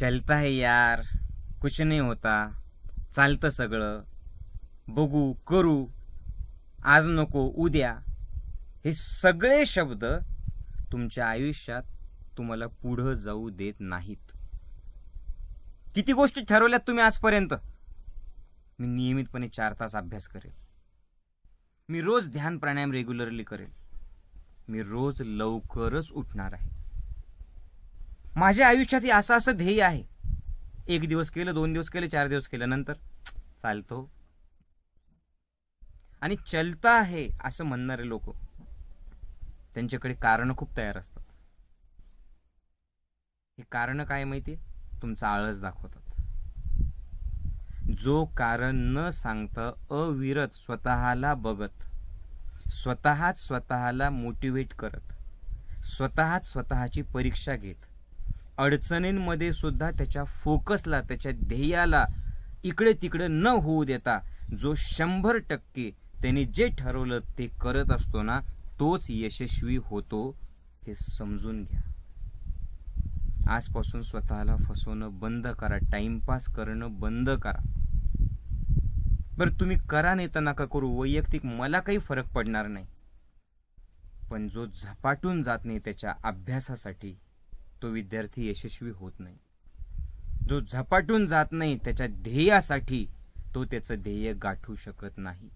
चलता है यार कुछ नाही होता। चालतं सगळं। बघू करू। आज नको उद्या। हे सगळे शब्द तुमच्या आयुष्यात तुम्हाला पुढं जाऊ देत नाहीत. किती गोष्टी ठरवल्यात तुम्ही आजपर्यंत? मी नियमितपणे चार तास अभ्यास करेल. मी रोज ध्यान प्राणायाम रेग्युलरली करेल. मी रोज लवकरच उठणार आहे. माझ्या आयुष्यात हे असं असं ध्येय आहे. एक दिवस केलं दोन दिवस केलं चार दिवस केलं नंतर चालतो. आणि चलता आहे असं म्हणणारे लोक. त्यांच्याकडे कारण खूप तयार असतात. हे कारण काय माहिती? तुमचा आळस दाखवतात. जो कारण न सांगता अविरत स्वतःला बघत स्वतःच स्वतःला मोटिवेट करत स्वतःच स्वतःची परीक्षा घेत अडचणींमध्ये सुद्धा त्याच्या फोकसला त्याच्या ध्येयाला इकडे तिकडे न होऊ देता जो शंभर टक्के त्याने जे ठरवलं ते करत असतो ना तोच यशस्वी होतो हे समजून घ्या. आजपासून स्वतःला फसवणं बंद करा टाइमपास करणं बंद करा. बरं तुम्ही करा नाही तर नका करू वैयक्तिक मला काही फरक पडणार नाही. पण जो झपाटून जात नाही त्याच्या अभ्यासासाठी तो विद्यार्थी यशस्वी होत नाही. जो झपाटून जात नाही त्याच्या ध्येयासाठी तो त्याचं ध्येय गाठू शकत नाही.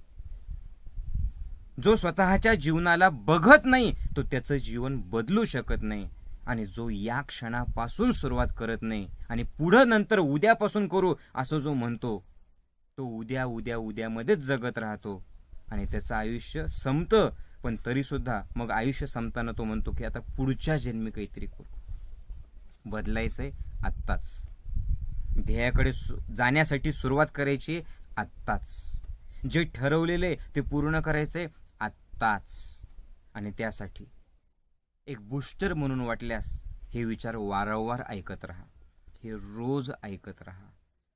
जो स्वतःच्या जीवनाला बघत नाही तो त्याचं जीवन बदलू शकत नाही आणि जो या क्षणापासून सुरुवात करत नाही आणि पुढं नंतर उद्यापासून करू असं जो म्हणतो तो उद्या उद्या उद्यामध्येच जगत राहतो आणि त्याचं आयुष्य संपतं. पण तरीसुद्धा मग आयुष्य संपताना तो म्हणतो की आता पुढच्या जन्मी काहीतरी करू. बदलायचंय आत्ताच. ध्येयाकडे जाण्यासाठी सुरुवात करायची आत्ताच. जे ठरवलेले ते पूर्ण करायचे आत्ताच. आणि त्यासाठी एक बुस्टर म्हणून वाटल्यास हे विचार वारंवार ऐकत राहा. हे रोज ऐकत राहा.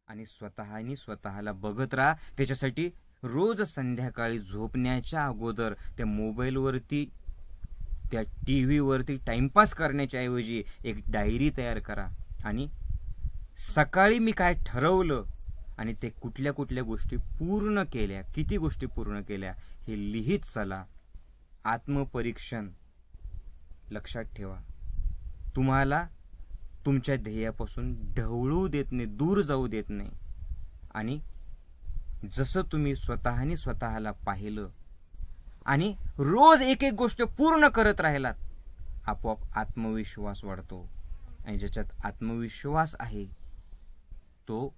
आणि स्वतःनी स्वतःला बघत राहा. त्याच्यासाठी रोज संध्याकाळी झोपण्याच्या अगोदर त्या मोबाईलवरती त्या टी व्हीवरती टाइमपास करण्याच्या ऐवजी एक डायरी तयार करा. आणि सकाळी मी काय ठरवलं आणि ते कुठल्या कुठल्या गोष्टी पूर्ण केल्या किती गोष्टी पूर्ण केल्या हे लिहित चला. आत्मपरीक्षण लक्षात ठेवा. तुम्हाला तुमच्या ध्येयापासून ढवळू देत नाही दूर जाऊ देत नाही. आणि जसं तुम्ही स्वतःने स्वतःला पाहिलं आणि रोज एक एक गोष्ट पूर्ण करत राहिलात आपोआप आत्मविश्वास वाढतो. आणि ज्याच्यात आत्मविश्वास आहे तो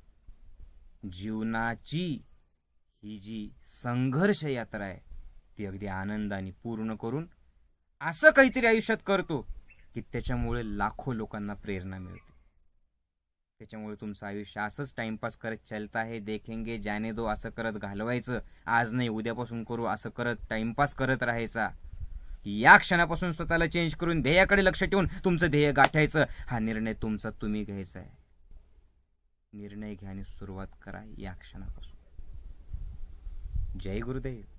जीवनाची ही जी संघर्ष यात्रा आहे ती अगदी आनंदाने पूर्ण करून असं काहीतरी आयुष्यात करतो की त्याच्यामुळे लाखो लोकांना प्रेरणा मिळते. त्याच्यामुळे तुमचं आयुष्य असंच टाइमपास करत चलता आहे. देखेंगे जाने दो असं करत घालवायचं. आज नाही उद्यापासून करू असं करत टाइमपास करत राहायचा. या क्षणापासून स्वतःला चेंज करून ध्येयाकडे लक्ष ठेवून तुमचं ध्येय गाठायचं. हा निर्णय तुमचा तुम्ही घ्यायचा आहे. निर्णय घ्या आणि सुरुवात करा या क्षणापासून. जय गुरुदेव.